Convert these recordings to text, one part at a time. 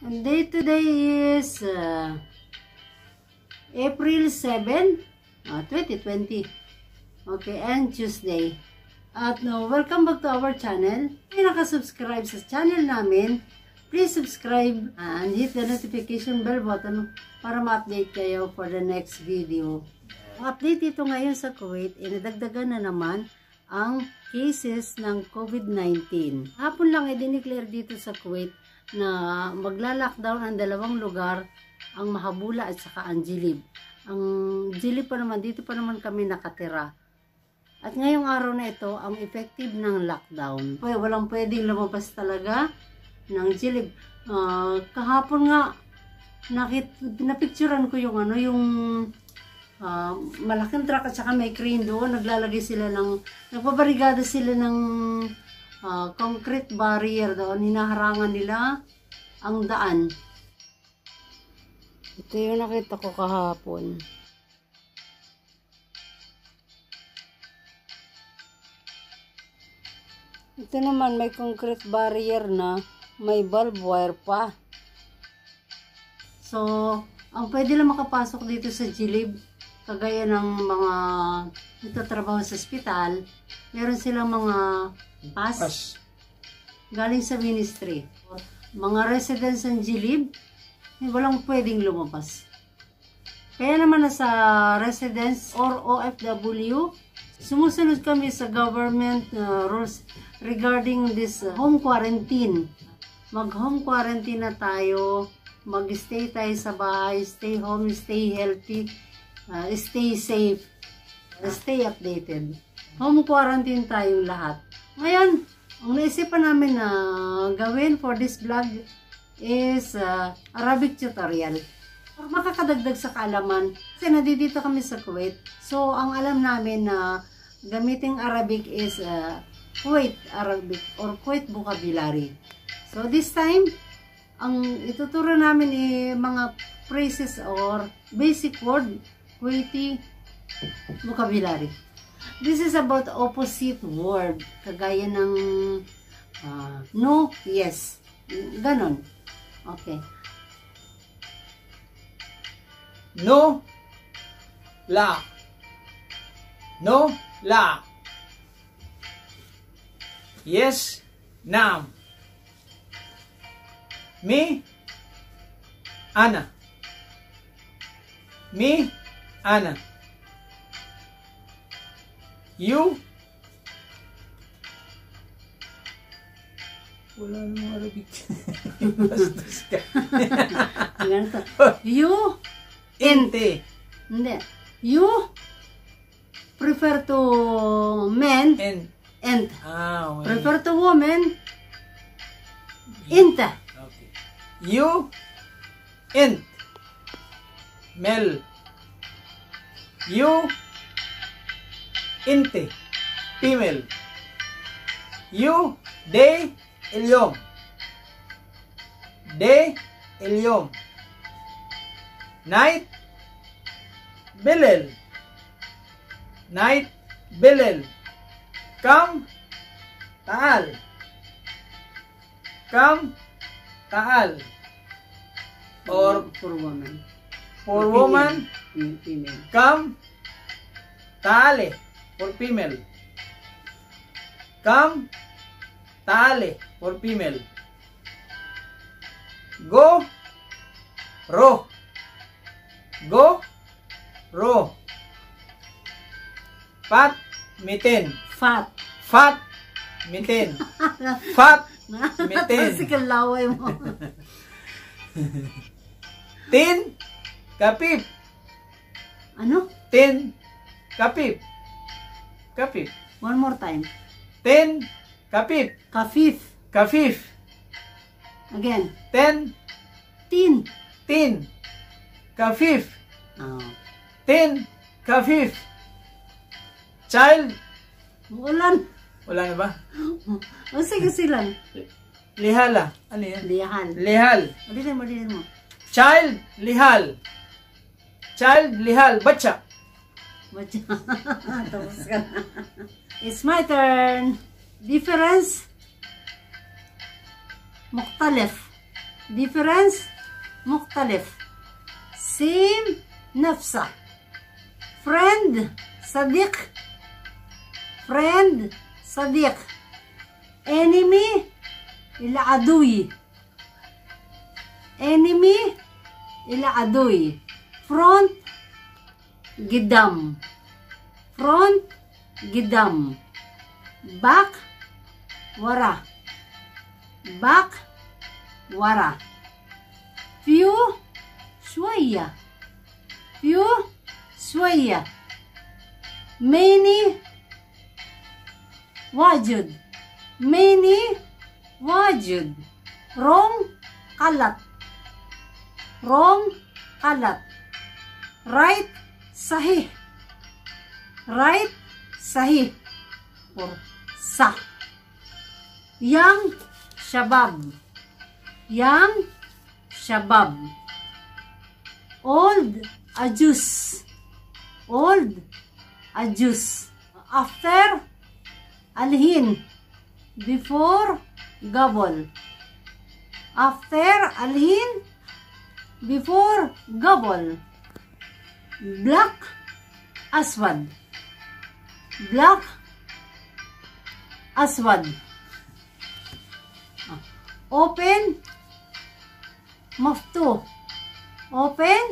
And day today is uh, April 7, uh, 2020. Okay, and Tuesday. At no, welcome back to our channel. Kung nakasubscribe sa channel namin, please subscribe and hit the notification bell button para ma-update kayo for the next video. Update dito ngayon sa Kuwait, inadagdagan na naman ang cases ng COVID-19. Hapon lang i-declare dito sa Kuwait na magla-lockdown ang dalawang lugar, ang Mahabula at saka ang Jilib. Ang Jilib pa naman, dito pa naman kami nakatira. At ngayong araw na ito, ang effective ng lockdown. Pwede, walang pwedeng lumabas talaga ng Jilib. Uh, kahapon nga, nakit, napicturan ko yung ano, yung uh, malaking truck at saka may crane doon. Naglalagay sila ng, nagpabarigada sila ng uh, concrete barrier doon. Hinaharangan nila ang daan. Ito yung nakita ko kahapon. Ito naman may concrete barrier na may bulb wire pa. So, ang pwede lang makapasok dito sa Jilib, kagaya ng mga nagtatrabaho sa ospital, meron silang mga pass, Pass. galing sa ministry. Mga residents ng Jilib, walang pwedeng lumabas. Kaya naman na sa residents or OFW, sumusunod kami sa government uh, rules regarding this uh, home quarantine. Mag-home quarantine na tayo, mag-stay tayo sa bahay, stay home, stay healthy, uh, stay safe, uh, stay updated. Home quarantine tayong lahat. Ngayon, ang naisipan namin na gawin for this vlog is uh, Arabic tutorial. Para makakadagdag sa kaalaman. Kasi nandito kami sa Kuwait. So, ang alam namin na gamiting Arabic is uh, Kuwait Arabic or Kuwait vocabulary. So, this time, ang ituturo namin ay mga phrases or basic word Kuwaiti vocabulary. This is about opposite word. Kagaya ng uh, no, yes. Ganon. Okay. No. La. No. La. Yes. Naam. Me. Ana. Me. Ana. You. Arabic. Ganito. You, Inte. hindi. You prefer to men And. and Ah, okay. prefer to woman inta. Okay. You. Int. Mel. You. inte, female. You, they, ilyom. They, ilyom. Night, belel. Night, belel. Come, taal. Come, taal. Or for woman. For woman, female. Come, taale for female. Come, taale for female. Go, ro. Go, ro. Pat, mitin. Fat. Fat, mitin. Fat, mitin. Sige laway mo. Tin, kapip. Ano? Tin, kapip. Kapip. One more time. Tin. Kapip. Kafif. Kafif. Again. Ten. Tin. Tin. Kafif. Oh. Tin. Kafif. Child. Ulan. Wala na ba? O sige silang. Lihala. Ano yan? Liyahan. Lihal. Ulitin mo, ulitin mo. Child. Lihal. Child. Lihal. Batcha. It's my turn. Difference. مختلف difference مختلف same نفسه friend صديق friend صديق enemy العدوي enemy العدوي front قدام front قدام back ورا back ورا few شوية few شوية many واجد many واجد wrong غلط wrong غلط right sahih. Right, sahih. Or sa. Yang shabab. Yang shabab. Old ajus. Old ajus. After alhin. Before gabol. After alhin. Before gabol black aswad black aswad ah. open maftu. Open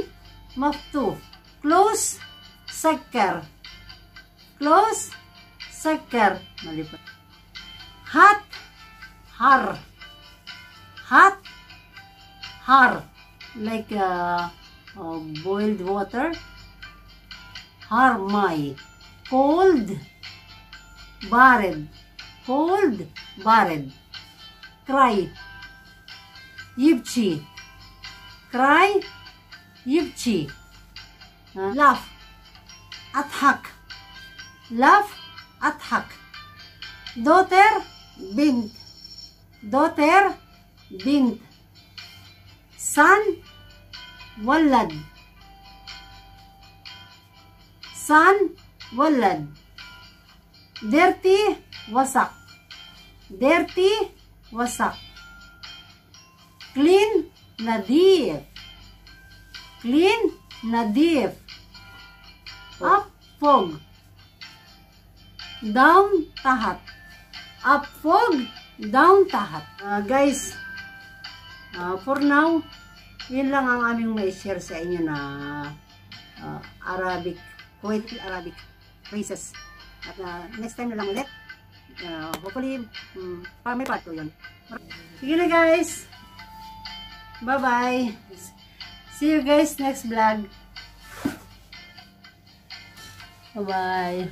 maftu. Close sucker close sucker malipat. Hat har. Hot har. Like uh, uh, boiled water. are my cold barred cold barred cry yipchi cry yipchi uh, laugh athak laugh athak daughter bint daughter bint son walad San, walad. Dirty, wasak. Dirty, wasak. Clean, nadif. Clean, nadif. Up, fog. Down, tahat. Up, fog, down, tahat. Uh, guys, uh, for now, yun lang ang aming may share sa inyo na uh, Arabic Kuwaiti Arabic phrases. At ah, next time na lang ulit. Ah, hopefully um, pa may part 2 yun. Sige na guys. Bye bye see you guys next vlog. Bye bye